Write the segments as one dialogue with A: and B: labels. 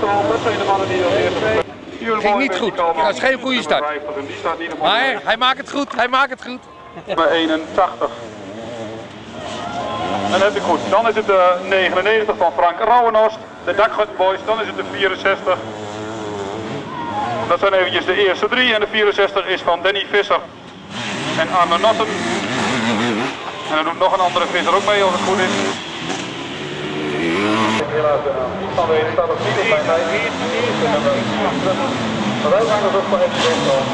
A: Dat zijn de mannen die als eerste...
B: Ging niet goed. Dat is geen goede start. Maar hij maakt het goed, hij maakt het goed.
A: bij 81. En dat heb ik goed. Dan is het de 99 van Frank Rauwenhorst, de Dakgut Boys. Dan is het de 64. Dat zijn eventjes de eerste drie. En de 64 is van Danny Visser en Arne Notten. En dan doet nog een andere visser ook mee als het goed is. Helaas, niet van weten staat op niet op mijn tijd. Maar wij gaan dus ook voor even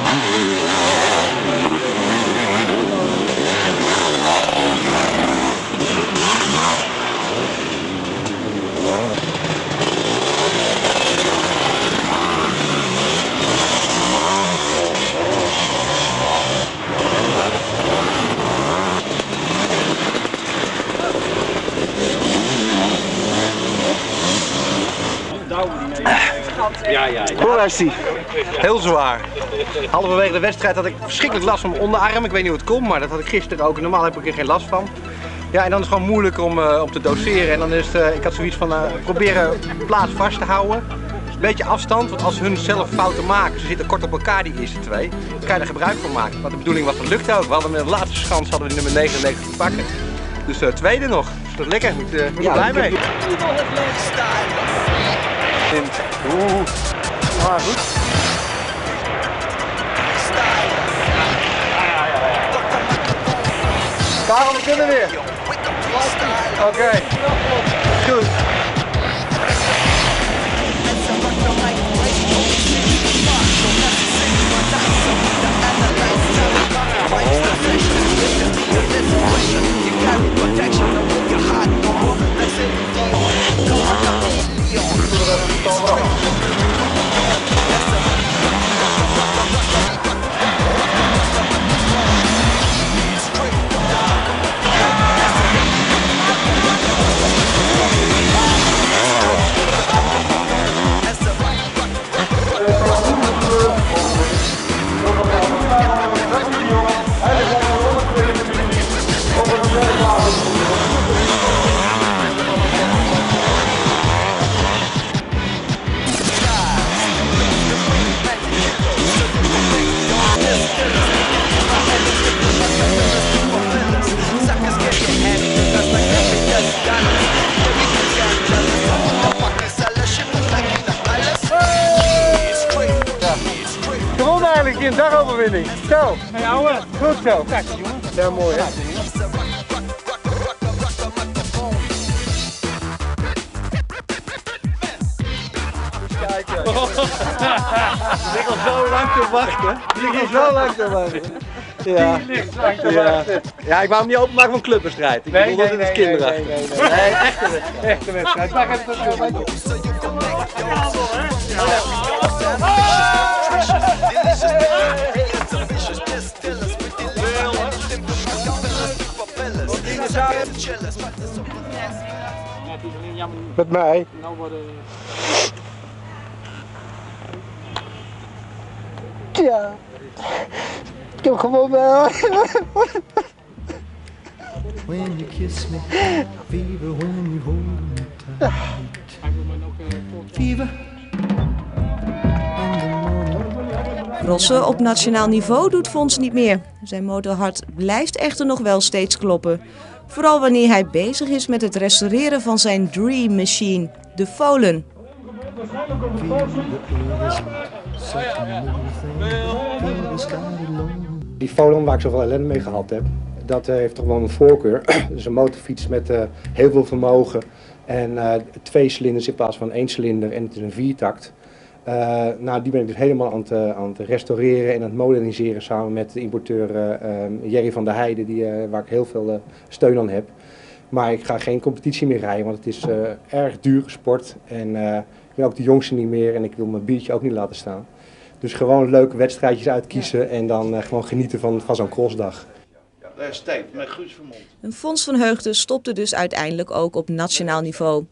C: Hoe was die? Heel zwaar. Halverwege de wedstrijd had ik verschrikkelijk last van mijn onderarm. Ik weet niet hoe het komt, maar dat had ik gisteren ook. Normaal heb ik er geen last van. Ja, en dan is het gewoon moeilijk om, eh, om te doseren. En dan is het, eh, ik had zoiets van eh, proberen plaats vast te houden. Een beetje afstand, want als hun zelf fouten maken, ze zitten kort op elkaar die eerste twee, dan kan je er gebruik van maken. Wat de bedoeling was, dat lukte ook. We hadden met de laatste schans hadden we die nummer 99 te pakken. Dus eh, tweede nog. Dus dat is lekker, ik ben er blij mee. Martin. Uh, ah, gut. Style, Style. Okay. Good. Eigenlijk in dagoverwinning. Zo.
D: Hey ouwe,
C: Goed zo.
D: kijk jongen.
C: Ja, mooi hè. Ik al zo lang te wachten. Ik al zo lang te wachten. Ja. Ja. ja, ik wou hem niet openmaken van clubwedstrijd. Ik bedoel dat het is kinderachtig. Nee, nee, nee. nee, echte wedstrijd. Echte wedstrijd. Mag even dat Met mij. Ja. Ik heb gewoon wel.
E: When you kiss me, fever when you hold me tight. Fever.
F: Rossen op nationaal niveau doet Fons niet meer. Zijn motorhart blijft echter nog wel steeds kloppen. Vooral wanneer hij bezig is met het restaureren van zijn Dream Machine, de Folen.
C: Die Volon waar ik zoveel ellende mee gehad heb, dat heeft toch wel een voorkeur. dus een motorfiets met eh, heel veel vermogen en eh, twee cilinders in plaats van één cilinder en het is een viertakt. Eh, nou, die ben ik dus helemaal aan het, eh, aan het restaureren en aan het moderniseren samen met de importeur eh, ehm, Jerry van der Heijden, die, eh, waar ik heel veel steun aan heb. Maar ik ga geen competitie meer rijden, want het is eh, erg dure sport. En eh, ik ben ook de jongste niet meer en ik wil mijn biertje ook niet laten staan. Dus gewoon leuke wedstrijdjes uitkiezen en dan eh, gewoon genieten van, van zo'n crossdag.
G: Daar steekt met Guus Vermond.
F: En Fons van Heugden stopte dus uiteindelijk ook op nationaal niveau.